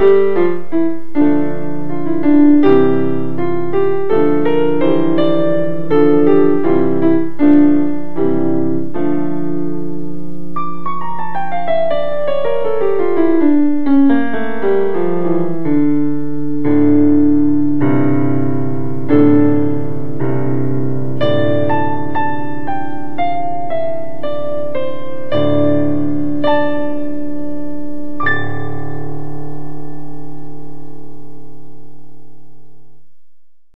Música